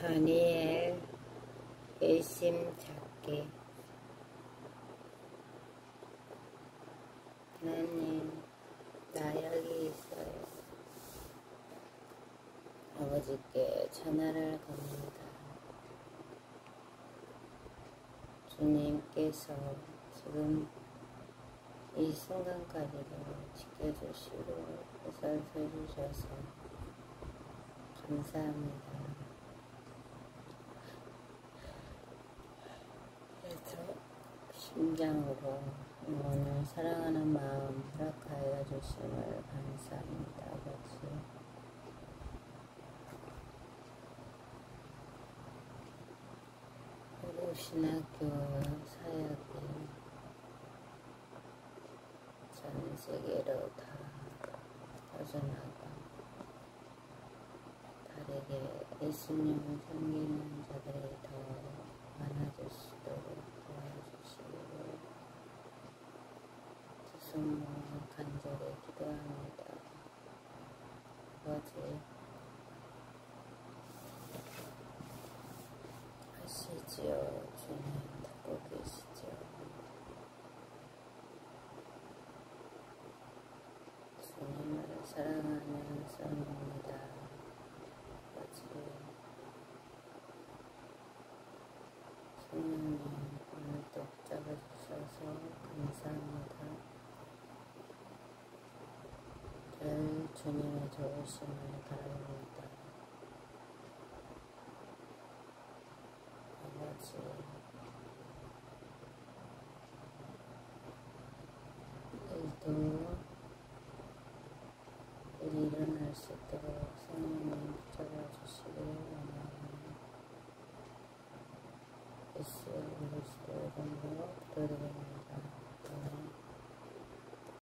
다니엘 일심 찾기 하나님 나 여기 있어요. 아버지께 전화를 겁니다. 주님께서 지금 이 순간까지도 지켜주시고 보살펴 주셔서 감사합니다. 그래서 심장으로 오늘 사랑하는 마음 허락하여 주심을 감사합니다. 아버지. 신학교 사역이 전 세계로 다 퍼져나가 다르게 예수님을 섬기는 자들이 더 있도록 도와주시고 두손모 간절히 기도합니다. 아버지 하시지요. 주님 듣고 계시죠 주님을 사랑하는 썸입니다 아버지 성령님 오늘도 붙잡아주셔서 감사합니다 늘 주님의 좋으심을 바랍니다 아버지 일도 일이 일어날 수 있도록 성령님 붙잡아 주시길 원합니다. 예수 그리스도 이름으로 기도드립니다.